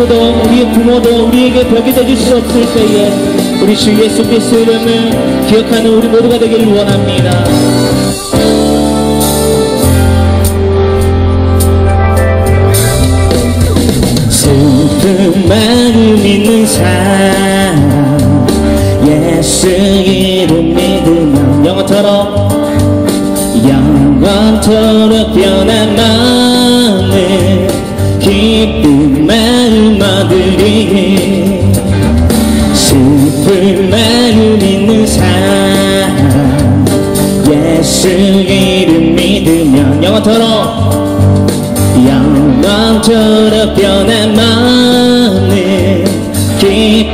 친구도 우리의 부모도 우리에게 벽이 되줄 수 없을 때에 우리 주 예수 그리스도 이름을 기억하는 우리 모두가 되기를 원합니다. 슬픈 마음 있는 사람 예수 이름 믿으면 영원토록 영원토록 변한 마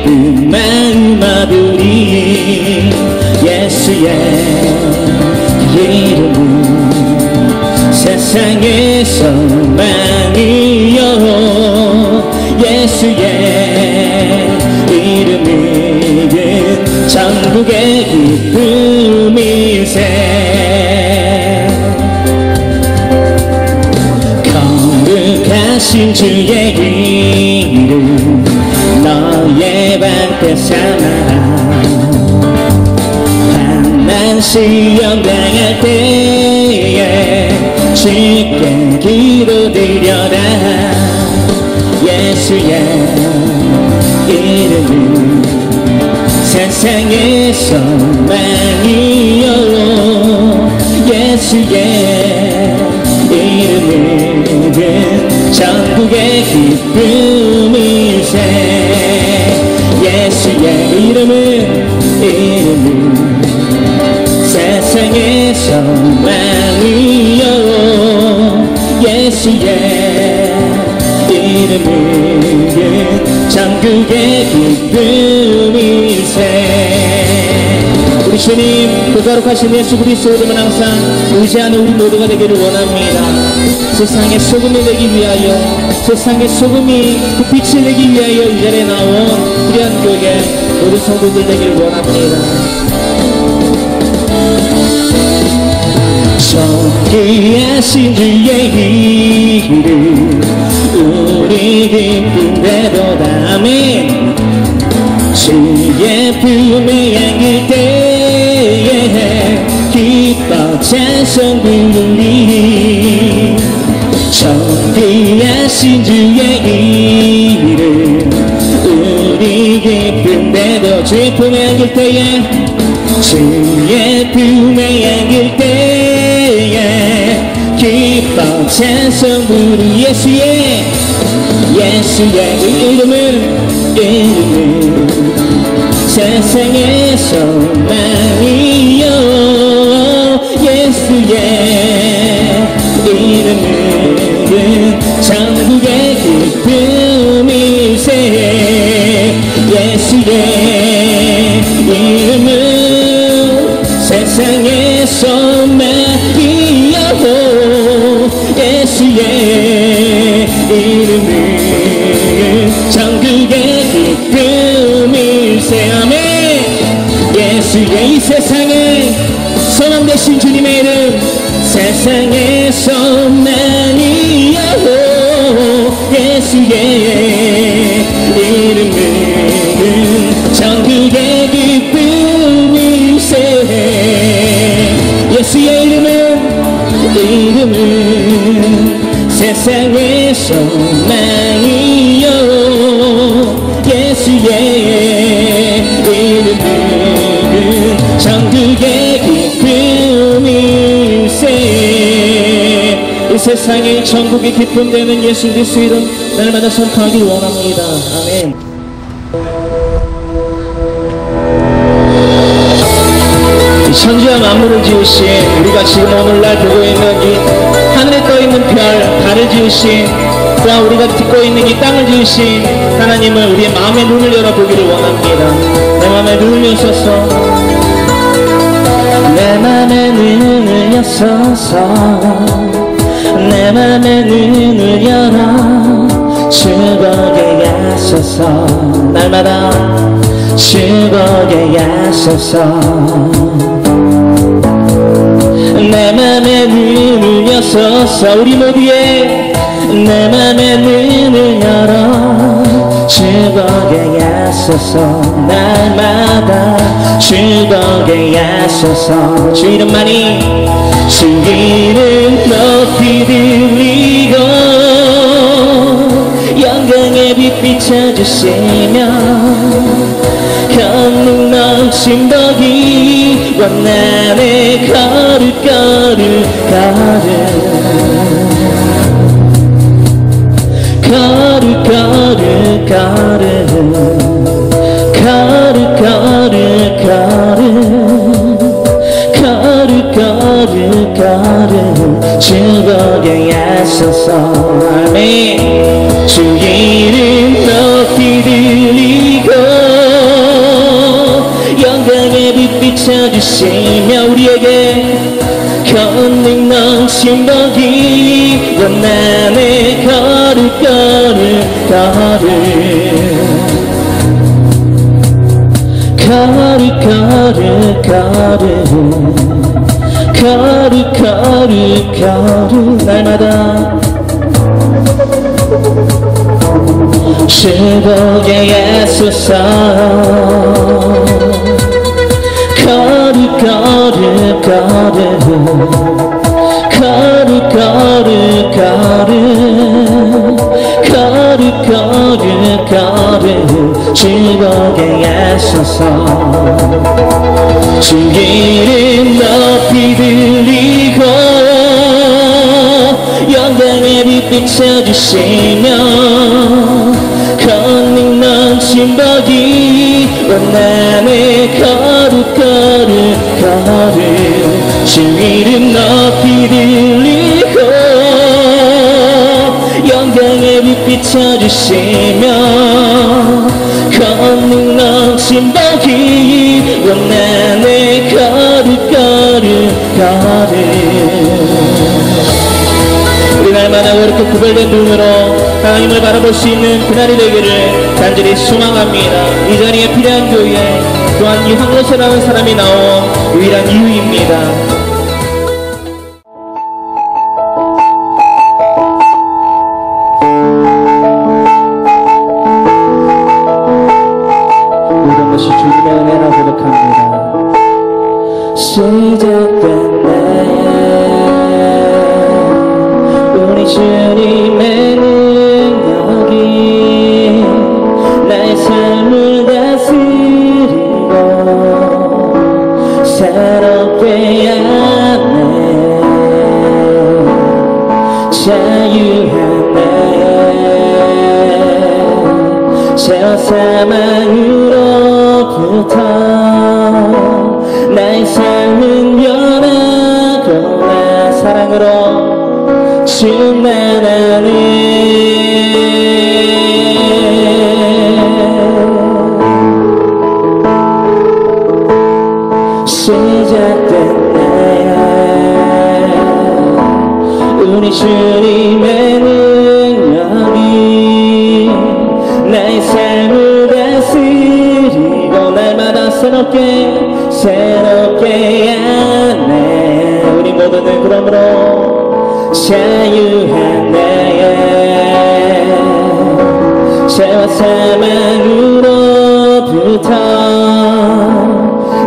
마음 아들이 예수의 이름은 세상에서 만이요 예수의 이름은 전국의 기쁨일세. 거룩하신 주의 이름 삼아라 환난 시험 당할 때에 주께 기도 드려라. 예수의 이름은 세상에서 만이요 예수의 이름은 전국의 기쁨 세상에서 만이요 예수의 이름은 전국의 기쁨일세. 우리 주님 그 거룩하신 예수 그리스도 이름은 항상 의지하는 우리 모두가 되기를 원합니다. 세상의 소금이 되기 위하여 세상의 소금이 그 빛을 내기 위하여 이 자리에 나온 우리 한교회 모든 성도들 되기를 원합니다 존귀하신 주의 이름 우리 기쁜 대로다 아멘 주의 품에 안길 때에 기뻐 찬송 부르리 존귀하신 주의 이름 우리 기쁜데도 주의 품에 안길 때에 주의 품에 안길 기뻐 찬송 부르 예수의 예수의 이름은 이름은 세상에서 만이요 예수의 이름은 전국의 기쁨일세 예수의 이름은 세상에서 만이요 신 주님의 이름 세상에서 만이요 예수의 세상의 전국의 기쁨 되는 예수 그리스도 이름 날마다 선포하길 원합니다. 아멘. 이 천지와 만물을 지으신 우리가 지금 오늘날 보고 있는 이 하늘에 떠 있는 별, 달을 지으신 또한 우리가 듣고 있는 이 땅을 지으신 하나님을 우리의 마음의 눈을 열어보기를 원합니다. 내 마음의 눈을 여셔서 내 마음의 눈을 여셔서 내 마음의 눈을 열어 즐거게 하소서. 날마다 즐거게 하소서. 내 맘에 눈을 여서서. 우리 모두의 내 맘에 즐겁게 애써서. 날마다 즐겁게 애써서. 주 이름만이 주 이름 높이 들리고 영광의 빛 비춰주시며 현능 넘친 덕이 원난의 거룩거룩 거룩 거룩 거룩 거룩 거룩 거룩 거룩 거룩 거룩 즐겁게 애써서 아멘. 주 이름 높이 들리고 영광의 빛 비춰주시며 우리에게 권능 넘친 원난의 거룩 가리 가리 가리 가리 가리 가리 가리 날마다 즐거게 애써서 가리 가리 가리 가리 가리 가리 거룩 거룩 거룩 즐겁게 애써서 주 이름 높이 들리고 영광의 빛 비춰주시며 권능 넘친 덕이 원난의 거룩 거룩 거룩 주 이름 높이 들리고 비춰주시며 권능 넘친 덕이 원난의 거룩 거룩 거룩 우리 날마다 그렇게 구별된 눈으로 하나님을 바라볼 수 있는 그날이 되기를 간절히 소망합니다. 이 자리에 필요한 교회 또한 이 황로세라는 사람이 나온 유일한 이유입니다. 은혜라 고백합니다. 시작된 날 우리 주님의 능력이 나의 삶을 다스리고 새롭게 하네. 자유하네. 새 사망 으로부터 나의 삶은 변하고 나 사랑으로 충만하네 시작된 날 우리 주님의 새롭게 새롭게 하네. 우리 모두는 그러므로 자유하네. 죄와 사망으로부터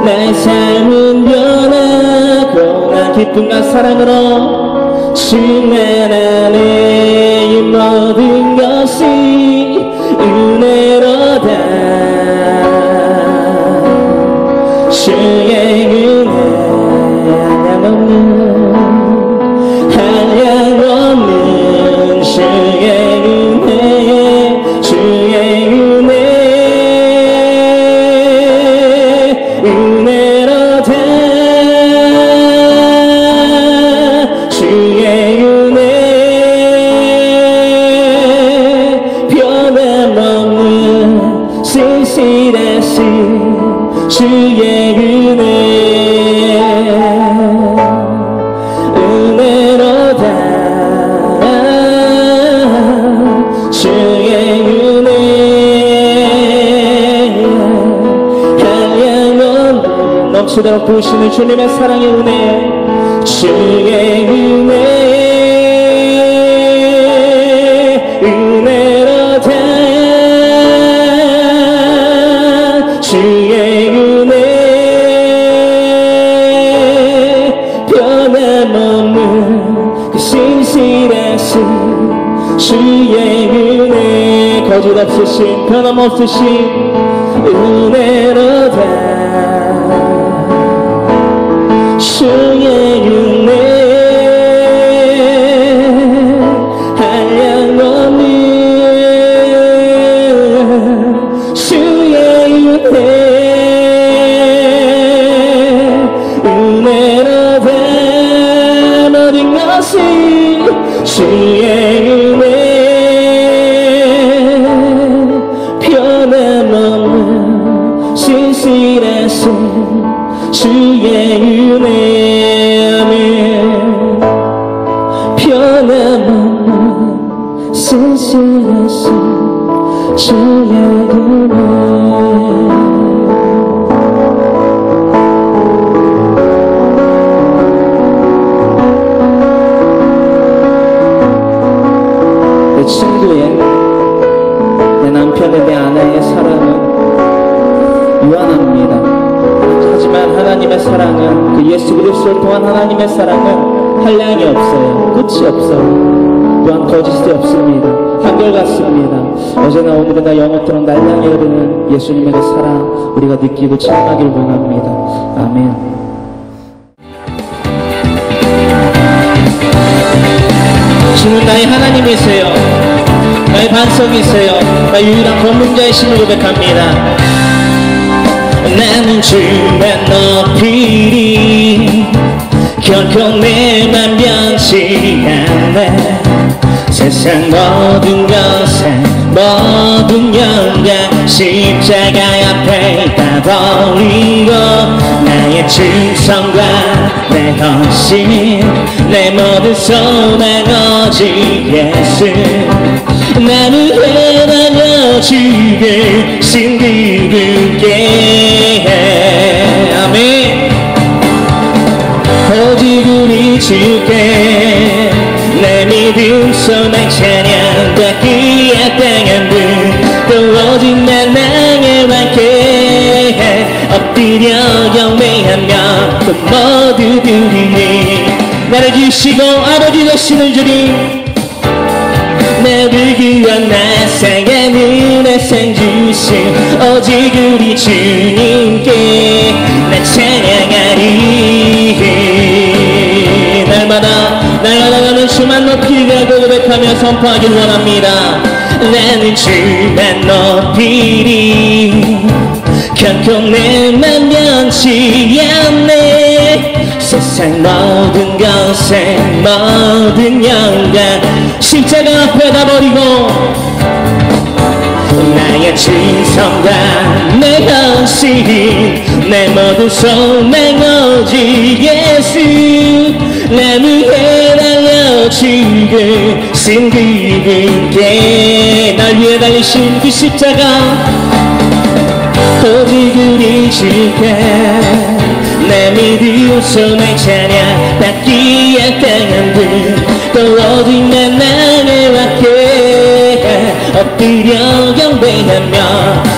나의 삶은 변하고 난 기쁨과 사랑으로 충만하네. 이 모든 것이 은혜 베푸시는 주님의 사랑의 은혜 주의 은혜. 은혜로 된 주의 은혜. 변함없는 그 신실하신 주의 은혜. 거짓 없으신 변함없으신 은혜로 다주 예수님의 그 사랑 우리가 느끼고 체험하길 원합니다. 아멘. 주는 나의 하나님이세요. 나의 반석이세요. 나의 유일한 권문자이심을 고백합니다. 나는 주만 높이리 결코 내만 변치 않네 세상 모든 것에 모든 영광 십자가 앞에 다 버리고 나의 충성과 내 헌신 내 모든 소망 오직 예수. 나는 회당여 주의 신기분께 아멘. 오직 우리 주께 내 믿음 소망 찬양 받기에 땅한 분또 오직 만나게 받게 엎드려 경배하며 또 모두 드리니 나를 주시고 아버지 되시는 주님 나를 위한 나사가 눈에 상 주신 오직 우리 주님께 나 찬양하리. 날마다 주만 높이라 고 고백하며 선포하길 원합니다. 나는 주만 높이리 결코 내만 변치 않네. 세상 모든 것에 모든 영광 십자가 앞에 다 버리고 나의 충성과 내 헌신 내 모든 소망 오직 예수. 나는 해달려 죽으신 그분께 날 위해 달리신 그 십자가. 우리 주께 내 믿음 소망 찬양 받기에 땅한 분또 오직 만나게 왔게 엎드려 경배하며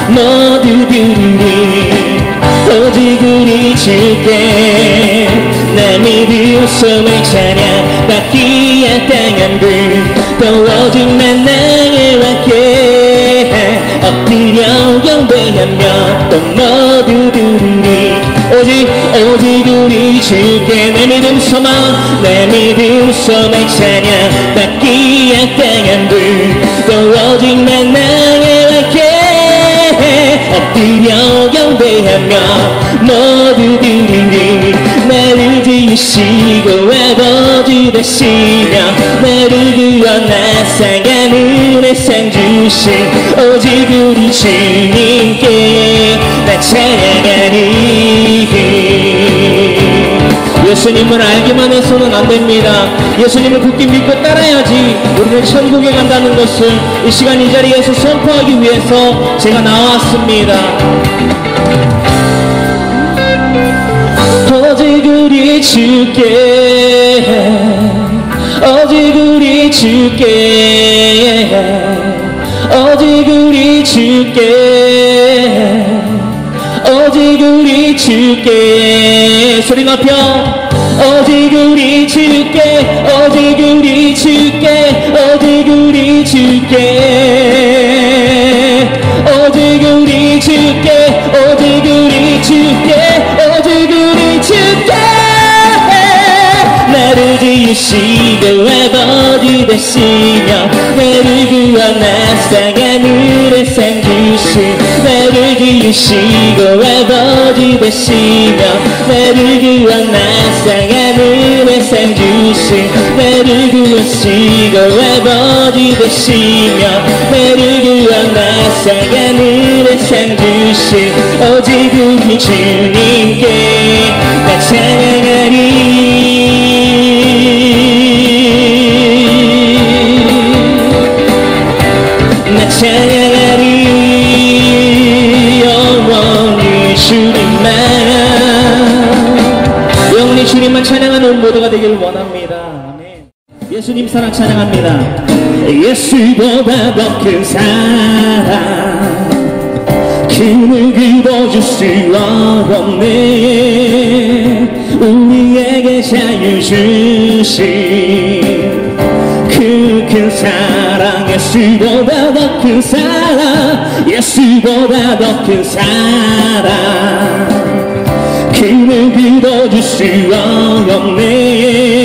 모두 들으리 우리 주께 내 믿음 소망 찬양 받기에 땅한 분또 오직 만나게 왔게. 엎드려 경배하며 또 모두 들으리 오직 오직 우리 주께 내 믿음 소망 내 믿음 소망 찬양 받기에 땅한 분또 오직 만나게 할게. 엎드려 경배하며 모두 들으리 나를 지으시고 아버지 되시며 나를 위한 나사가 눈에 상 주신 오직 우리 주님께 나 찬양하리 예수님을 알기만 해서는 안 됩니다. 예수님을 굳게 믿고 따라야지 우리는 천국에 간다는 것을 이 시간 이 자리에서 선포하기 위해서 제가 나왔습니다. 오직 우리 주께 오직 우리 주께 오직 우리 주께 오직 우리 주께 소리 높여 오직 우리 주께 오직 우리 주께 시고 아버지 되시며 나를 구원하사 하늘에 상 주신 나를 지으시고 아버지 되시며 나를 구원하사 하늘에 상 주신 나를 구하시고 아버지 되시며 나를 구원하사 하늘에 상 주신 오직 우리 주님께 사랑 찬양합니다. 예수보다 더 큰 사랑. 그 누구도 줄 수 없네. 우리에게 자유 주신 그큰 사랑. 예수보다 더 큰 사랑. 예수보다 더 큰 사랑. 그 누구도 줄수 없네.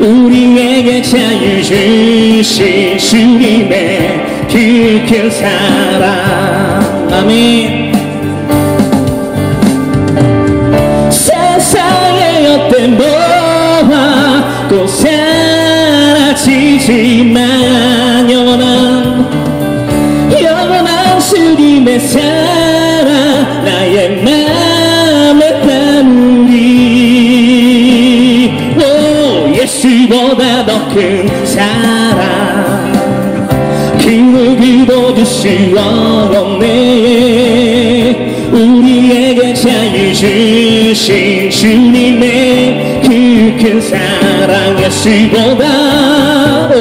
우리에게 자유 주신 주님의 그큰 사랑. 아멘. 세상의 어떤 뭐와 또 사라지지만 큰 사랑 줄수 없네. 우리에게 자유 주신 주님의 그 큰 사랑 예수보다 오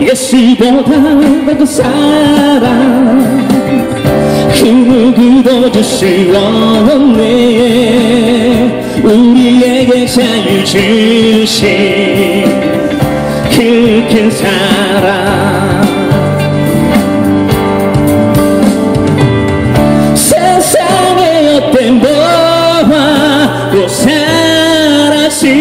예수보다 더큰 사랑. 줄수 없네. 우리에게 자유 주신 그큰 사랑 세상의 어떤 또 사라지지만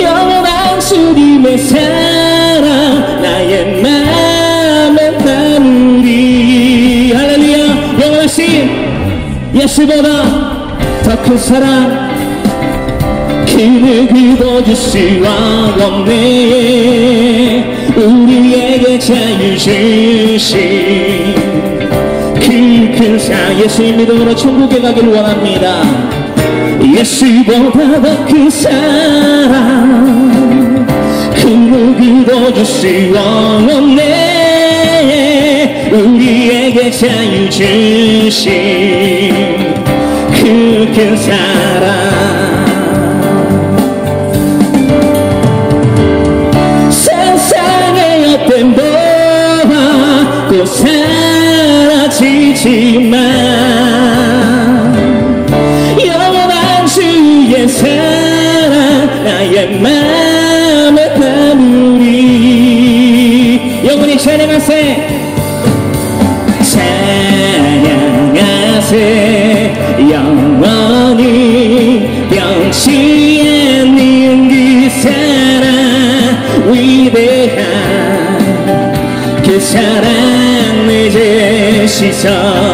영원한 주님의 사랑 나의 맘에 담으리 할렐루야. 영원하신 예수보다 더 큰 사랑 그줄수 없네. 우리에게 자유 주신 그큰 사랑 예수의 믿음으로 천국에 가길 원합니다. 예수보다 더큰 사랑 그 누구도 줄수 없네. 우리에게 자유 주신 그큰 사랑 또 사라지지만 영원한 주의 사랑 나의 맘에 담으리 영원히 찬양하세. 찬양하세. 영원히 변치 않는 그 사랑 위대한 그 사랑 이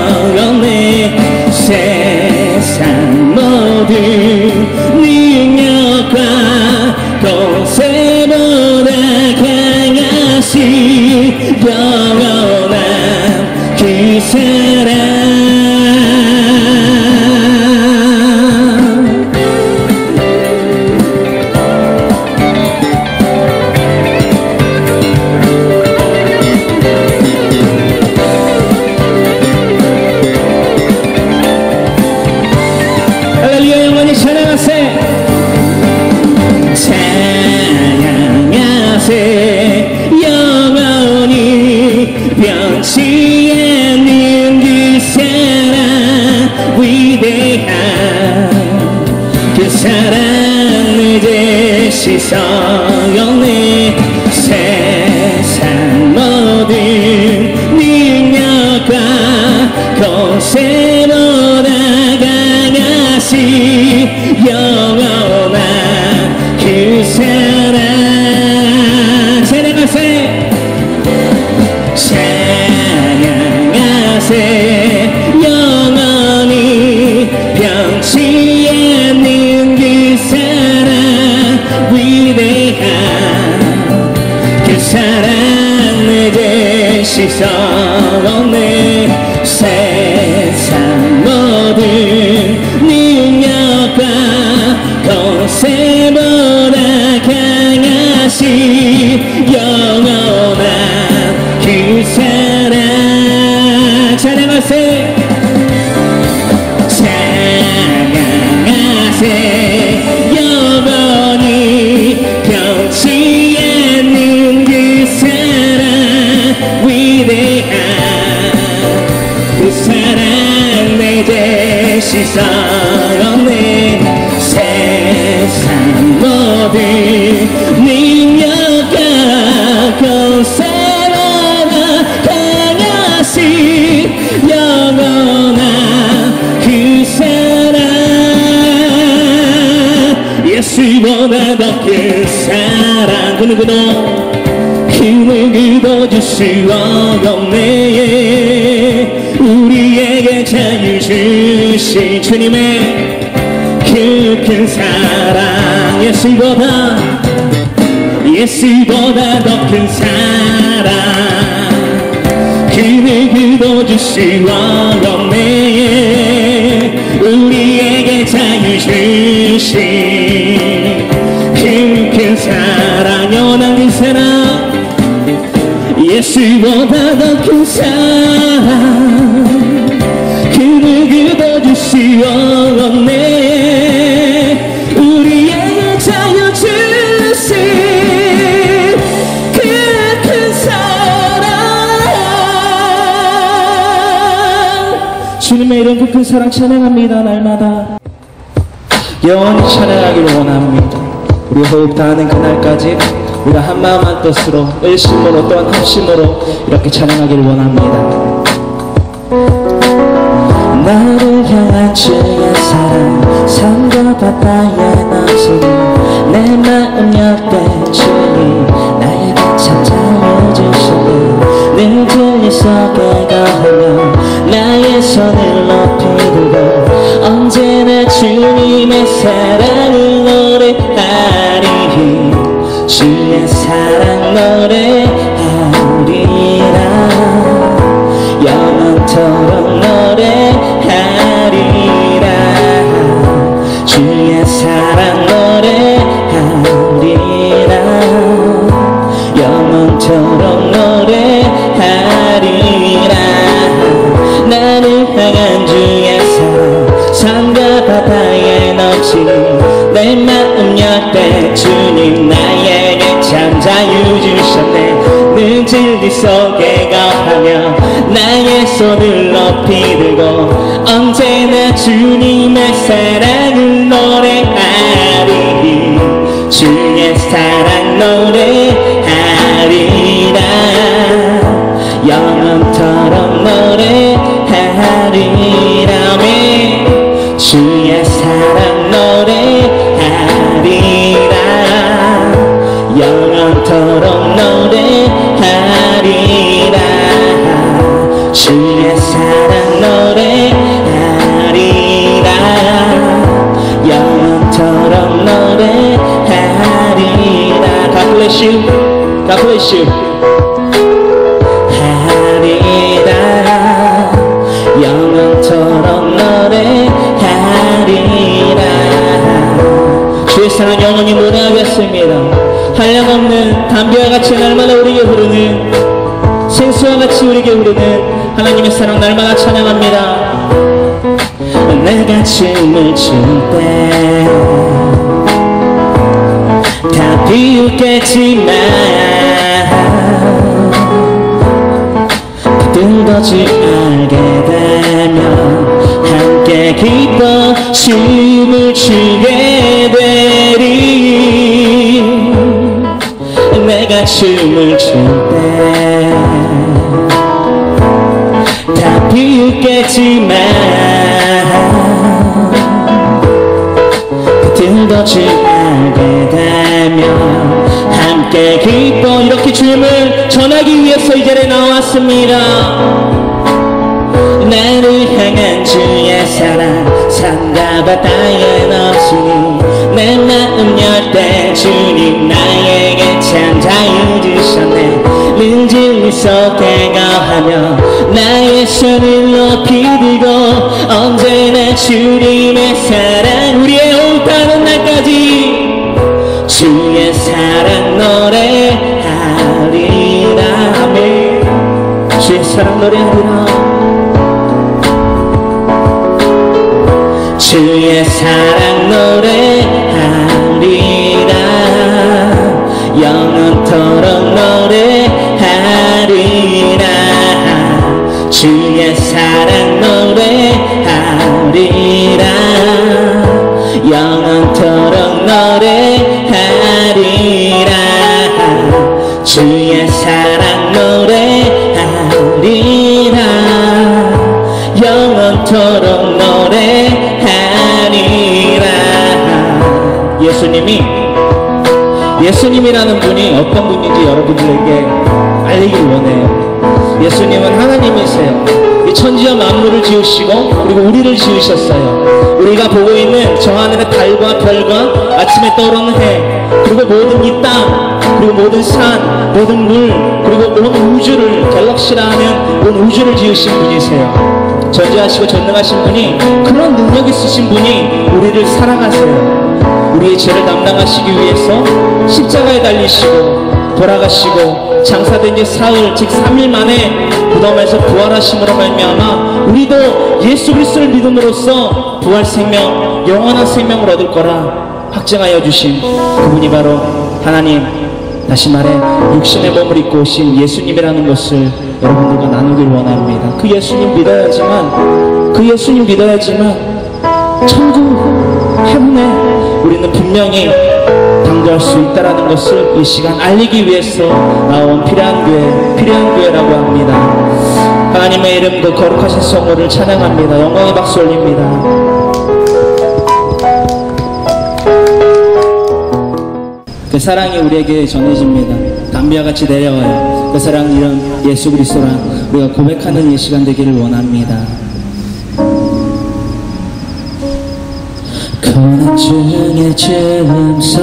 사랑 이제 시성없 내 씻어없는 세상 모든 능력과 권세보다 강하신 영원한 그 사랑. 예수보다 더큰 사랑. 그 누구도? 그 누구도 줄 수 없네. 우리에게 자유 주 신 주님의 그 큰 사랑 예수보다 예수보다 더 큰 사랑. 그줄수 없네 우리에게 자유 주신 그큰 사랑 영원한 그 사랑 예수보다 더 큰 사랑 사랑 찬양합니다 날마다. 영원히 찬양하기를 원합니다. 우리 호흡 다하는 그날까지 우리가 한 마음 한 뜻으로 일심으로 또한 합심으로 이렇게 찬양하기를 원합니다. 나를 향한 주의 사랑 산과 바다에 넘치는 내 마음 옆에 주님 나에게 참 자유 주시니 늘 진리 속에 거하며 나의 손을 높이 들고 언제나 주님의 사랑을 노래하리 주의 사랑 노래하리라. 영원토록 늘 진리 속에 거하며 나의 손을 높이 들고 언제나 주님의 사랑을 노래하리 주의 사랑 노래하리라 영원토록 노래하리라 아멘. 주의 주의 사랑 노래하리라. 영원토록 노래하리라. God bless you. God bless you. 하리라. 영원토록 노래하리라. 주의 사랑 영원히 무너하겠습니다. 한량없는 담배와 같이 날마다 우리에게 흐르는 생수와 같이 우리에게 흐르는 하나님의 사랑 날마다 찬양합니다. 내가 춤을 출때다 비웃겠지만 뜬것을 알게 되면 함께 기뻐 춤을 추게 비웃겠지만 뜬것을 알게 되면 함께 기뻐. 이렇게 주님을 전하기 위해서 이 자리에 나왔습니다. 나를 향한 주의 사랑 산과 바다에 없으니 내 마음 열 때 주님 나에게 참 자유 주셨네. 늘 진리 속에 거하며 나의 손을 높이 들고 언제나 주님의 사랑 우리의 온타는 날까지. 주의 사랑 노래하리라. 주의 사랑 노래하리라. 주의 사랑 노래 영원토록 노래하리라. 주의 사랑 노래하리라. 영원토록 노래하리라. 주의 사랑 노래하리라. 영원토록 노래하리라. 예수님이 예수님이라는 분이 어떤 분인지 여러분들에게 알리길 원해요. 예수님은 하나님이세요. 이 천지와 만물을 지으시고 그리고 우리를 지으셨어요. 우리가 보고 있는 저 하늘의 달과 별과 아침에 떠오르는 해 그리고 모든 이 땅 그리고 모든 산 모든 물 그리고 온 우주를 갤럭시라는 온 우주를 지으신 분이세요. 전지하시고 전능하신 분이 그런 능력 있으신 분이 우리를 사랑하세요. 우리의 죄를 담당하시기 위해서 십자가에 달리시고 돌아가시고 장사된 지 사흘 즉 3일 만에 무덤에서 부활하심으로 말미암아 우리도 예수 그리스도를 믿음으로써 부활 생명 영원한 생명을 얻을 거라 확증하여 주신 그분이 바로 하나님 다시 말해 육신의 몸을 입고 오신 예수님이라는 것을 여러분들과 나누길 원합니다. 그 예수님 믿어야지만 그 예수님 믿어야지만 천국 해문에 우리는 분명히 당도할 수 있다라는 것을 이 시간 알리기 위해서 나온 필요한 교회, 필요한 교회라고 합니다. 하나님의 이름 그 거룩하신 성호를 찬양합니다. 영광의 박수 올립니다. 그 사랑이 우리에게 전해집니다. 담비와 같이 내려와요. 그 사랑 이런 예수 그리스도랑 우리가 고백하는 이 시간 되기를 원합니다. 고난 중에 주음소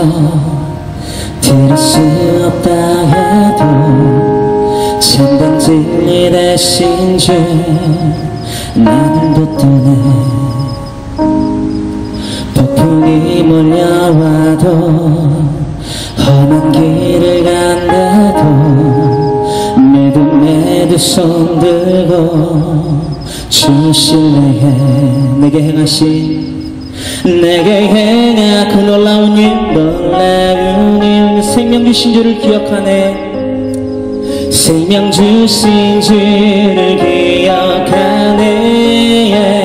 들을 수 없다 해도 참된 진리 대신 주 나는 붙드네 폭풍이 몰려와도 험한 길을 간다도 믿음의 두손 들고 주실래 내게 행하신 내게 행하 그 놀라운 일 놀라운 일. 생명 주신 주를 기억하네. 생명 주신 주를 기억하네.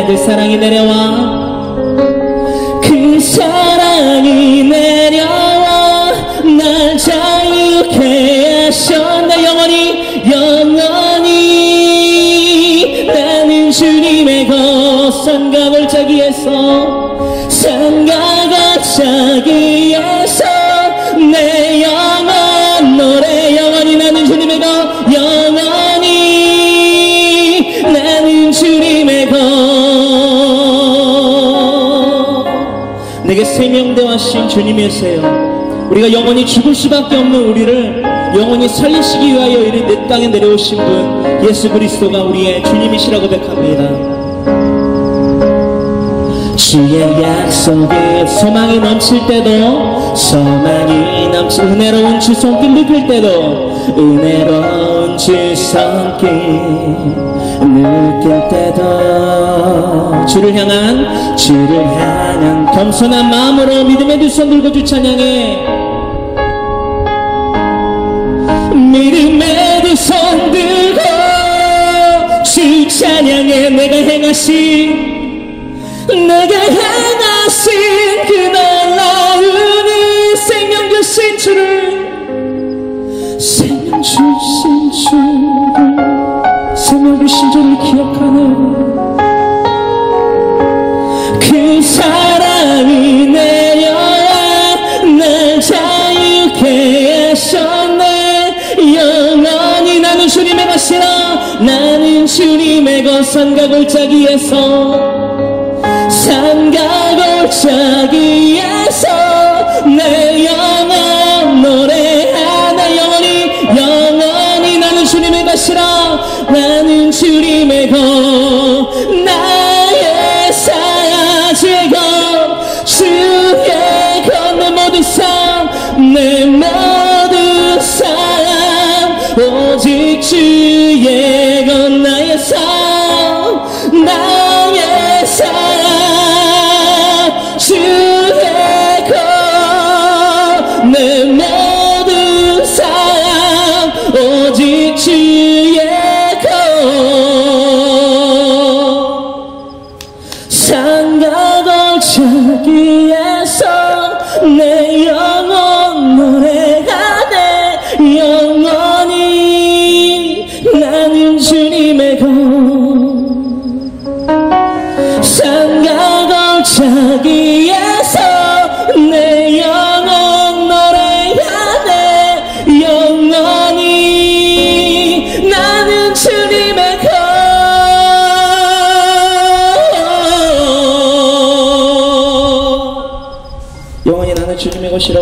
그 사랑이 내려와 내게 생명 대하신 주님이세요. 우리가 영원히 죽을 수밖에 없는 우리를 영원히 살리시기 위하여 이리 내 땅에 내려오신 분 예수 그리스도가 우리의 주님이시라고 백합니다. 주의 약속에 소망이 넘칠 때도 소망이 넘치 은혜로운 주 손길 느낄 때도 은혜로운 주 손길 느낄 때도 주를 향한 주를 향한 겸손한 마음으로 믿음의 두 손 들고 주 찬양해. 믿음의 두 손 들고 주 찬양해. 내가 행하신 내가 행하신 그 놀라운 일 생명 주신 주를 주를 기억하네. 그 사랑이 내려와 날 자유케 하셨네. 영원히 나는 주 주님의 것이라. 나는 주님의 것 산과 골짜기에서 산과 골짜기에서 내 영 것 나의 사랑 주의 것내 모든 삶내 모든 삶 오직 주의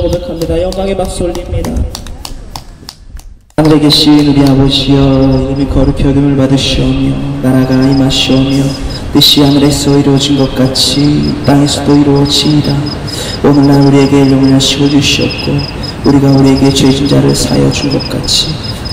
고 고백합니다. 영광의 박수 올립니다. 하늘에 계신 우리 아버지여 이름이 거룩히 여김을 받으시오며 나라가 임하시오며 뜻이 하늘에서 이루어진 것 같이 땅에서도 이루어지이다 오늘날 우리에게 일용을 하시고 주시옵고 우리가 우리에게 죄진 자를 사하여 준 것 같이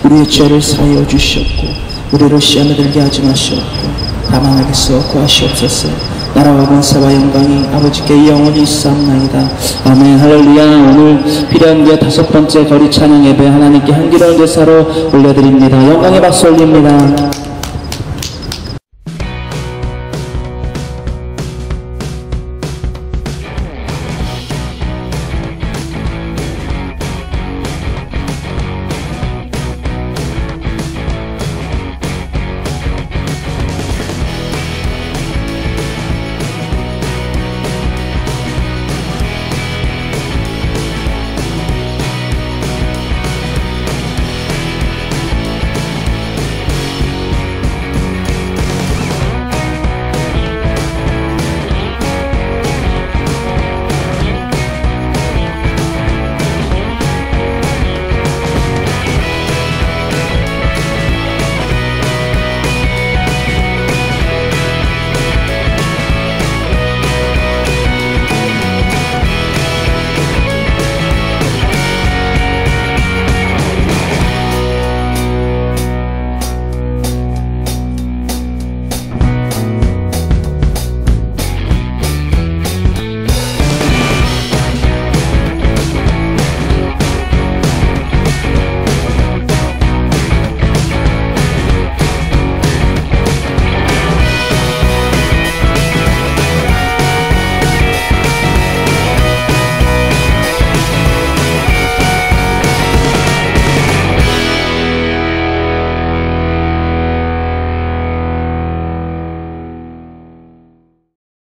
우리의 죄를 사하여 주시옵고 우리를 시험에 들게 하지 마시옵고 다만 하게서 구하시옵소서 나라와 권세와 영광이 아버지께 영원히 있사옵나이다. 아멘. 할렐루야. 오늘 필요한게 다섯 번째 거리 찬양 예배 하나님께 향기로운 제사로 올려드립니다. 영광의 박수 올립니다